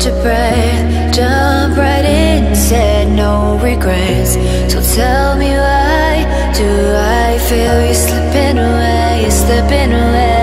hold your jump right in, said no regrets. So tell me why do I feel you slipping away, you're slipping away?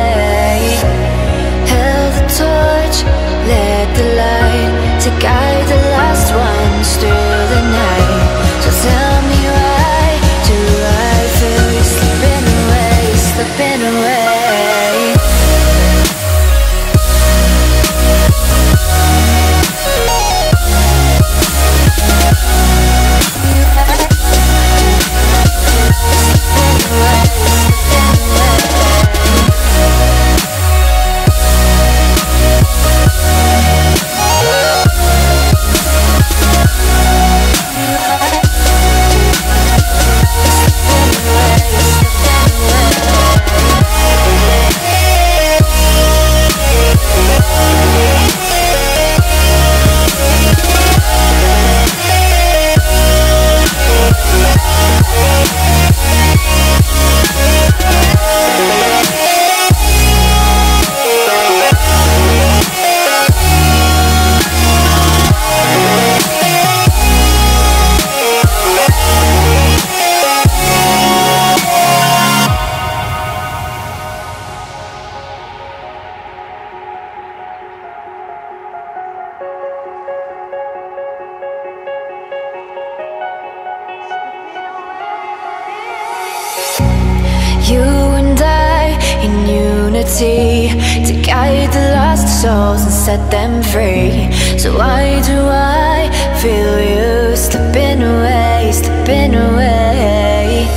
Unity to guide the lost souls and set them free. So why do I feel you slipping away, slipping away?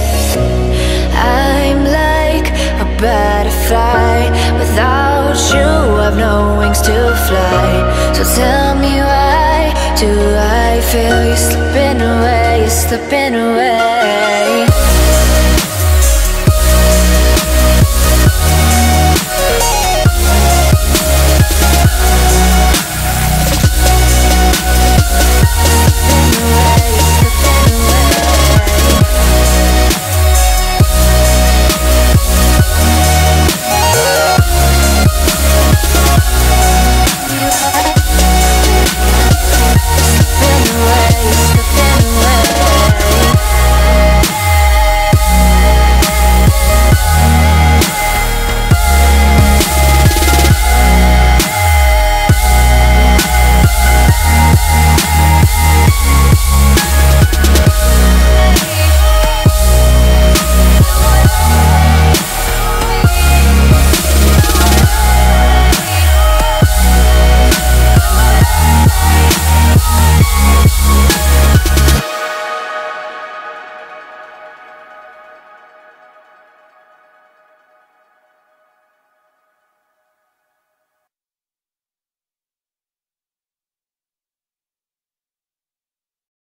I'm like a butterfly without you. I've no wings to fly. So tell me why do I feel you slipping away, slipping away?